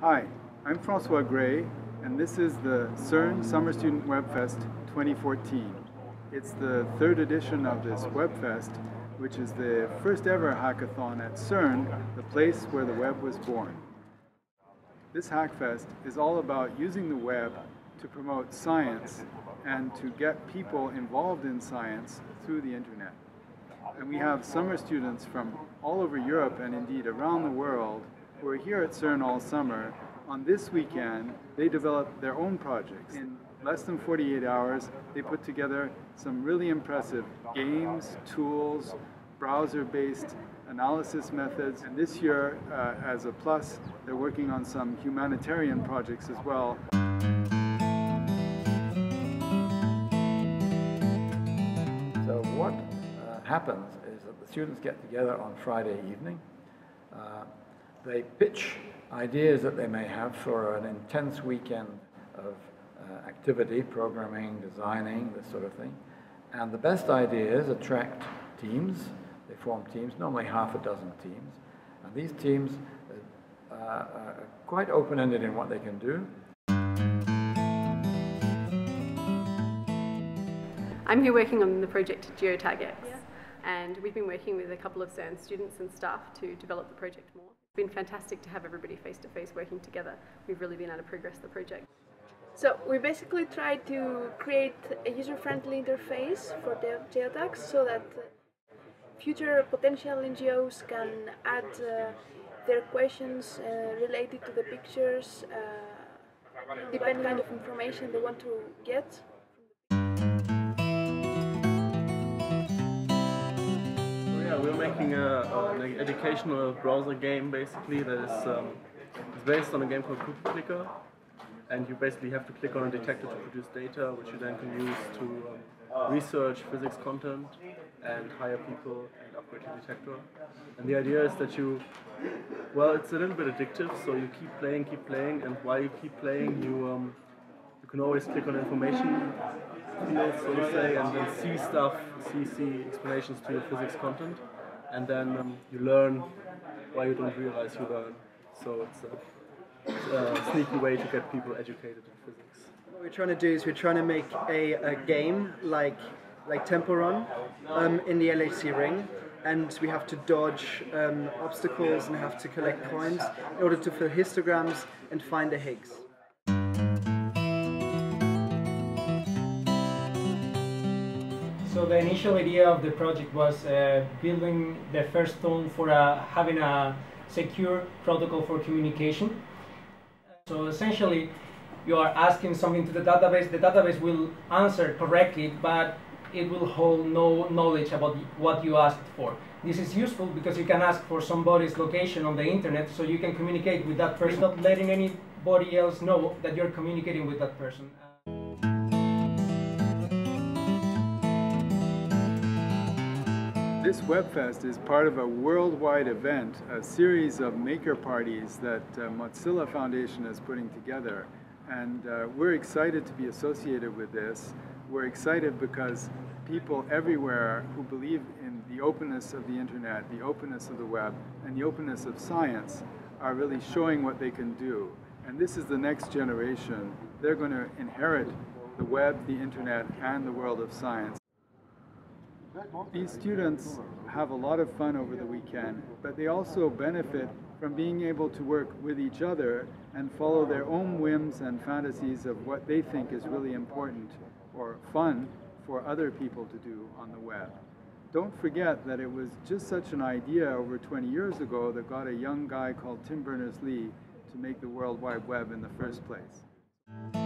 Hi, I'm Francois Grey, and this is the CERN Summer Student Webfest 2014. It's the third edition of this Webfest, which is the first ever hackathon at CERN, the place where the web was born. This Hackfest is all about using the web to promote science and to get people involved in science through the internet. And we have summer students from all over Europe and indeed around the world who are here at CERN all summer. On this weekend, they developed their own projects. In less than 48 hours, they put together some really impressive games, tools, browser-based analysis methods. And this year, uh, as a plus, they're working on some humanitarian projects as well. So what uh, happens is that the students get together on Friday evening. Uh, they pitch ideas that they may have for an intense weekend of uh, activity, programming, designing, this sort of thing. And the best ideas attract teams. They form teams, normally half a dozen teams. And these teams uh, are quite open-ended in what they can do. I'm here working on the project GeoTagX, yeah. and we've been working with a couple of CERN students and staff to develop the project more. Been fantastic to have everybody face to face working together. We've really been able to progress the project. So we basically try to create a user-friendly interface for the geotags so that future potential NGOs can add uh, their questions uh, related to the pictures, uh, depending kind of information they want to get we're making a, an educational browser game basically that is um, based on a game called Cookie Clicker. And you basically have to click on a detector to produce data, which you then can use to um, research physics content and hire people and upgrade your detector. And the idea is that you, well, it's a little bit addictive, so you keep playing, keep playing, and while you keep playing, you um, you can always click on information fields, so to say, and then see stuff, see, see explanations to your physics content, and then um, you learn why you don't realize you learn. So it's a, it's a, sneaky way to get people educated in physics. What we're trying to do is we're trying to make a, a game like like Temple Run um, in the LHC ring, and we have to dodge um, obstacles and have to collect coins in order to fill histograms and find the Higgs. So the initial idea of the project was uh, building the first tool for uh, having a secure protocol for communication. So essentially, you are asking something to the database, the database will answer correctly, but it will hold no knowledge about what you asked for. This is useful because you can ask for somebody's location on the internet so you can communicate with that person, not letting anybody else know that you're communicating with that person. This Webfest is part of a worldwide event, a series of maker parties that uh, Mozilla Foundation is putting together. And uh, we're excited to be associated with this. We're excited because people everywhere who believe in the openness of the internet, the openness of the web, and the openness of science are really showing what they can do. And this is the next generation. They're going to inherit the web, the internet, and the world of science. These students have a lot of fun over the weekend, but they also benefit from being able to work with each other and follow their own whims and fantasies of what they think is really important or fun for other people to do on the web. Don't forget that it was just such an idea over 20 years ago that got a young guy called Tim Berners-Lee to make the World Wide Web in the first place.